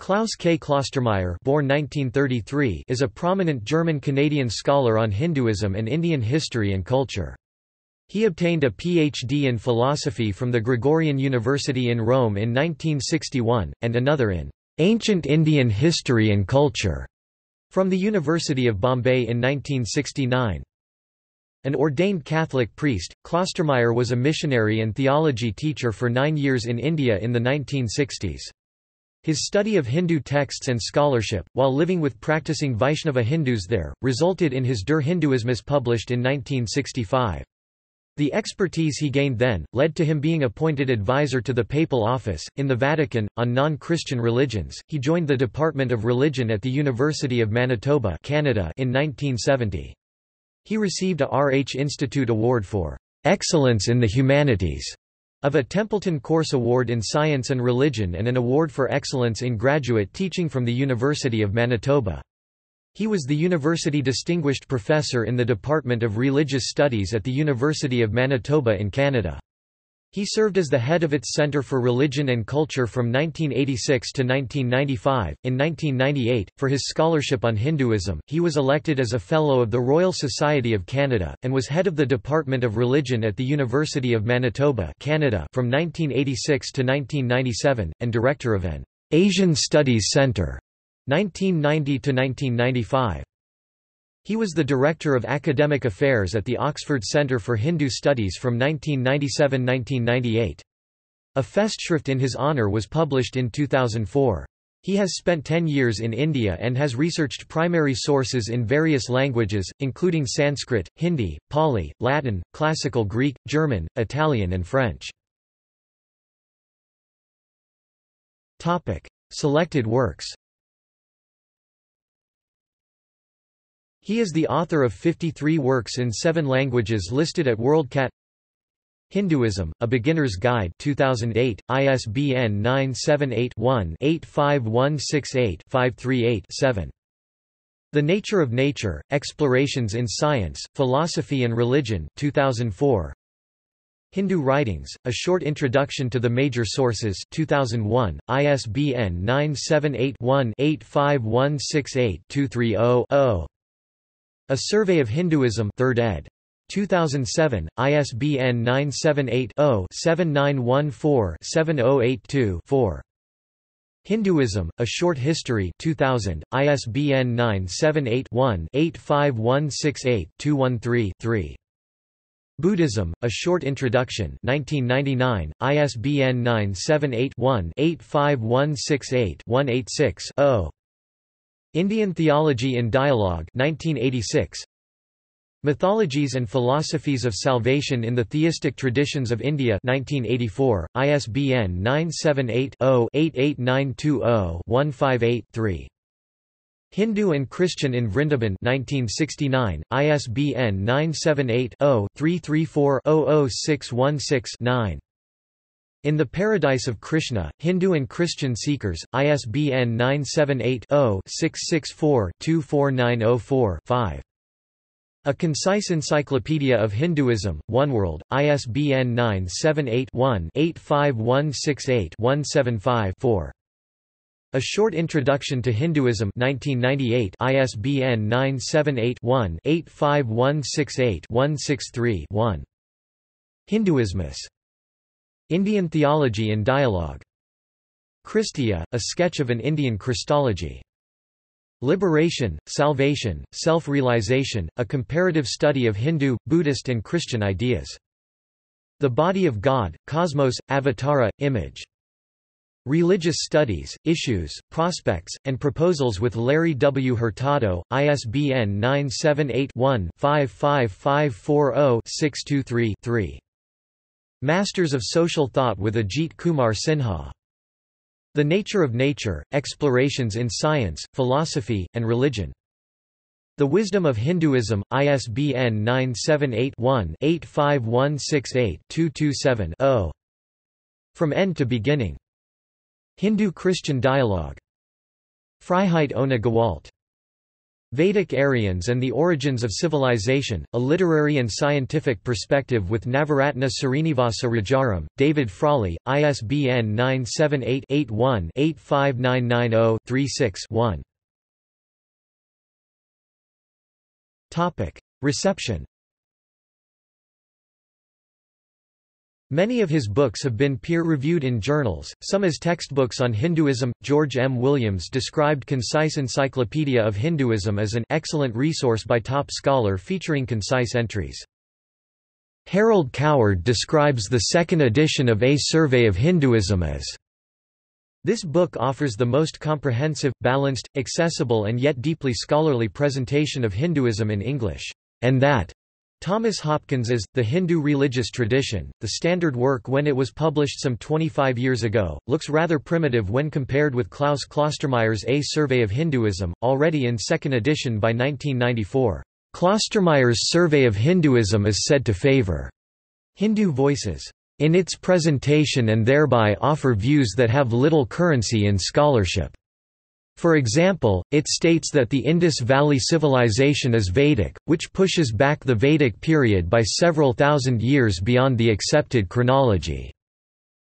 Klaus K. Klostermaier born 1933 is a prominent German-Canadian scholar on Hinduism and Indian history and culture. He obtained a Ph.D. in philosophy from the Gregorian University in Rome in 1961, and another in Ancient Indian History and Culture from the University of Bombay in 1969. An ordained Catholic priest, Klostermaier was a missionary and theology teacher for nine years in India in the 1960s. His study of Hindu texts and scholarship, while living with practicing Vaishnava Hindus there, resulted in his Der Hinduismus published in 1965. The expertise he gained then, led to him being appointed advisor to the papal office, in the Vatican, on non-Christian religions. He joined the Department of Religion at the University of Manitoba Canada in 1970. He received a R. H. Institute Award for "'Excellence in the Humanities' of a Templeton Course Award in Science and Religion and an Award for Excellence in Graduate Teaching from the University of Manitoba. He was the University Distinguished Professor in the Department of Religious Studies at the University of Manitoba in Canada. He served as the head of its Center for Religion and Culture from 1986 to 1995. In 1998, for his scholarship on Hinduism, he was elected as a Fellow of the Royal Society of Canada, and was head of the Department of Religion at the University of Manitoba Canada from 1986 to 1997, and director of an Asian Studies Centre 1990 to 1995. He was the Director of Academic Affairs at the Oxford Centre for Hindu Studies from 1997–1998. A Festschrift in his honour was published in 2004. He has spent 10 years in India and has researched primary sources in various languages, including Sanskrit, Hindi, Pali, Latin, Classical Greek, German, Italian and French. Selected works He is the author of 53 works in seven languages listed at WorldCat Hinduism, A Beginner's Guide 2008, ISBN 978-1-85168-538-7. The Nature of Nature, Explorations in Science, Philosophy and Religion 2004. Hindu Writings, A Short Introduction to the Major Sources 2001, ISBN 978 one 85168 230 a Survey of Hinduism 3rd ed. 2007, ISBN 978-0-7914-7082-4. Hinduism, A Short History 2000, ISBN 978-1-85168-213-3. Buddhism, A Short Introduction 1999, ISBN 978-1-85168-186-0. Indian Theology in Dialogue 1986. Mythologies and Philosophies of Salvation in the Theistic Traditions of India 1984, ISBN 978-0-88920-158-3. Hindu and Christian in Vrindaban 1969, ISBN 978 0 334 00616 9. In the Paradise of Krishna, Hindu and Christian Seekers, ISBN 978-0-664-24904-5. A Concise Encyclopedia of Hinduism, Oneworld, ISBN 978-1-85168-175-4. A Short Introduction to Hinduism 1998 ISBN 978-1-85168-163-1. Hinduismus Indian Theology in Dialogue. Christia, a sketch of an Indian Christology. Liberation, Salvation, Self-Realization, a comparative study of Hindu, Buddhist and Christian ideas. The Body of God, Cosmos, Avatara, Image. Religious Studies, Issues, Prospects, and Proposals with Larry W. Hurtado, ISBN 978 one 55540 623 3 Masters of Social Thought with Ajit Kumar Sinha. The Nature of Nature, Explorations in Science, Philosophy, and Religion. The Wisdom of Hinduism, ISBN 978-1-85168-227-0. From End to Beginning. Hindu-Christian Dialogue. Freiheit ohne Gewalt. Vedic Aryans and the Origins of Civilization, A Literary and Scientific Perspective with Navaratna Srinivasa Rajaram, David Frawley, ISBN 978-81-85990-36-1. Reception Many of his books have been peer-reviewed in journals, some as textbooks on Hinduism. George M. Williams described Concise Encyclopedia of Hinduism as an excellent resource by top scholar featuring concise entries. Harold Coward describes the second edition of A Survey of Hinduism as this book offers the most comprehensive, balanced, accessible and yet deeply scholarly presentation of Hinduism in English, and that Thomas Hopkins is, The Hindu Religious Tradition, the standard work when it was published some 25 years ago, looks rather primitive when compared with Klaus Klostermaier's A Survey of Hinduism, already in second edition by 1994. Klostermaier's Survey of Hinduism is said to favor Hindu voices in its presentation and thereby offer views that have little currency in scholarship. For example, it states that the Indus Valley Civilization is Vedic, which pushes back the Vedic period by several thousand years beyond the accepted chronology.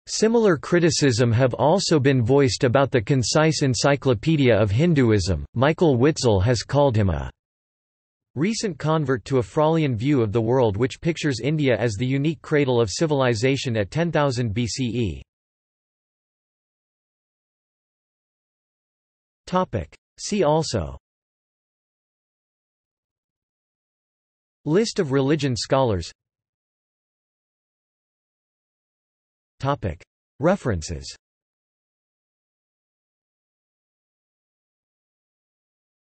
Similar criticism have also been voiced about the concise Encyclopedia of Hinduism. Michael Witzel has called him a recent convert to a Frawleyan view of the world which pictures India as the unique cradle of civilization at 10,000 BCE. See also. List of religion scholars. References